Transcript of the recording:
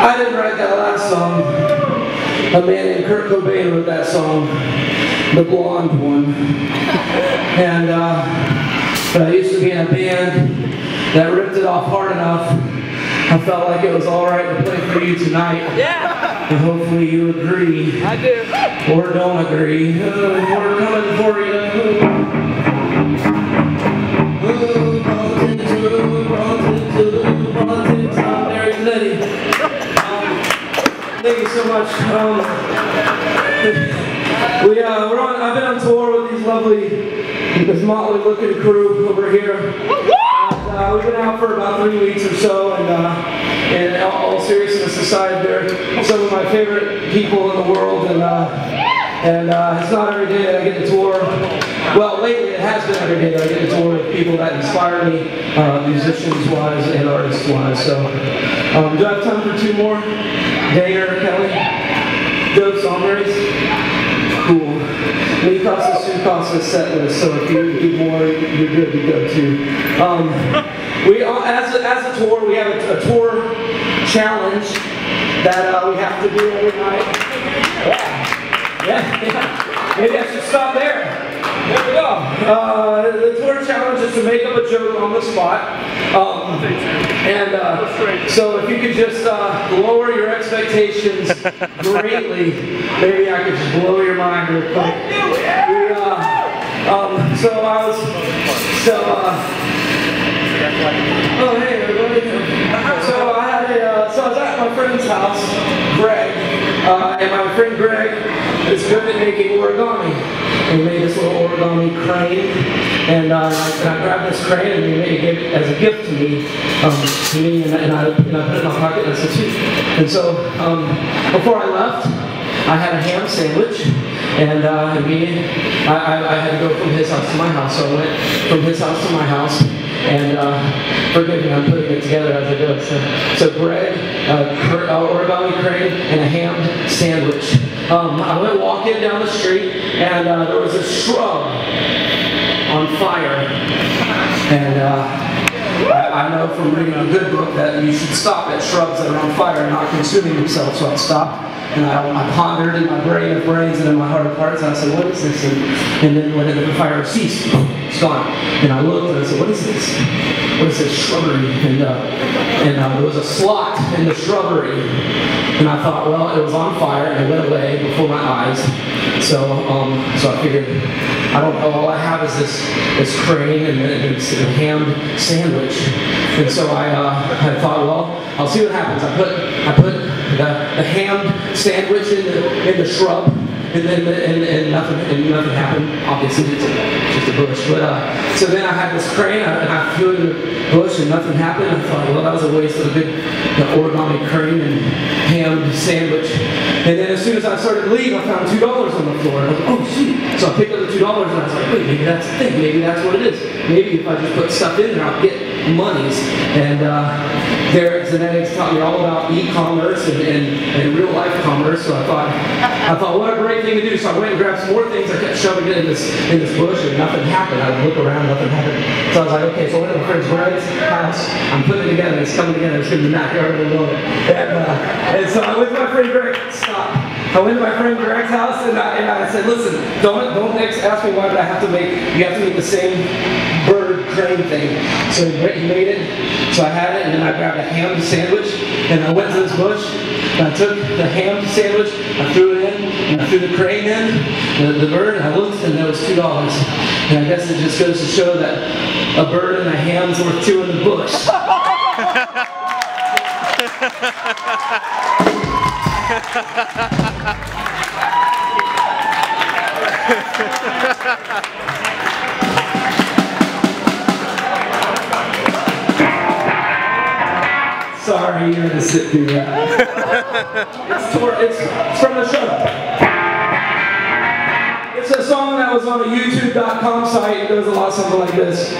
I didn't write that last song. A man named Kurt Cobain wrote that song, the blonde one. And uh, I used to be in a band that ripped it off hard enough. I felt like it was all right to play for you tonight. Yeah, And hopefully you agree I do. or don't agree. Uh, we're coming for you. Much. Um, we, uh, we're on, I've been on tour with these lovely, this motley looking crew over here. And, uh, we've been out for about three weeks or so, and uh, all, seriousness aside, they're some of my favorite people in the world, and uh, and uh, it's not every day that I get to tour. Well, lately it has been every day that I get to tour with people that inspire me, uh, musicians-wise and artists-wise. So, um, do I have time for two more? Kelly, Dope Songwriters? Cool. Me Casa Su Casa set list, so if you do more, you're good to go too. Um, we, uh, as, a, as a tour, we have a, a tour challenge that uh, we have to do every night. Yeah, yeah, yeah. Maybe I should stop there. There we go. Uh, the tour challenge is to make up a joke on the spot. Um, and uh, so if you could just uh, lower your expectations greatly, maybe I could just blow your mind real quick. We, uh, um, so I was, so, uh, oh hey everybody. So I had a, uh, so I was at my friend's house, Greg, uh, and my friend Greg is good at making origami. And he made this little origami crane, and, uh, and I grabbed this crane and he made, it as a gift to me, um, to me, and, and, I, and I put it in my pocket and I said, "Sweet." And so um, before I left, I had a ham sandwich, and uh, I, I, I had to go from his house to my house, so I went from his house to my house, and uh, forgive me, I'm putting it together as I do it. So, so bread, uh, uh, origami crane, and a ham sandwich. Um, I went walking down the street, and uh, there was a shrub on fire, and uh, I, I know from reading a good book that you should stop at shrubs that are on fire and not consuming themselves. So I stopped and I, I pondered in my brain of brains and in my heart of hearts. And I said, "What is this?" And, and then when the fire ceased, it's gone. And I looked and I said, "What is this? What is this shrubbery?" And uh, and uh, there was a slot in the shrubbery. And I thought, well, it was on fire and it went away before my eyes. So, um, so I figured, I don't know, all I have is this, this crane and, and a hammed sandwich. And so I, uh, I thought, well, I'll see what happens. I put, I put the, the hammed sandwich in the, in the shrub. And then and, and nothing and nothing happened. Obviously, it's just a bush. But uh, so then I had this crane and I it in the bush and nothing happened. I thought, well, that was a waste of a good the origami crane and ham sandwich. And then as soon as I started to leave, I found two dollars on the floor. I was like, oh shoot! So I picked up the two dollars and I was like, wait, maybe that's the thing. Maybe that's what it is. Maybe if I just put stuff in there, I'll get monies. And uh, there, Zenetics taught me all about e-commerce and, and, and real life commerce. So I thought, I thought, what a great thing to do. So I went and grabbed some more things. I kept shoving it in this in this bush, and nothing happened. I look around, nothing happened. So I was like, okay, so I went to my friend's Greg's house. I'm putting it together. It's coming together. It's in the backyard of the building. And, uh, and so I went to my friend Greg. Stop. I went to my friend Greg's house and I, and I said, listen, don't don't ask me why, but I have to make you have to make the same bird crane thing. So he made it. So I had it, and then I grabbed a ham sandwich, and I went to this bush, and I took the ham sandwich, I threw it in, and I threw the crane in, the, the bird, and I looked, and there was two dollars. And I guess it just goes to show that a bird and a ham's worth two in the bush. Sorry, you're gonna sit through that. it's, it's from the show. It's a song that was on a YouTube.com site. It goes a lot of something like this.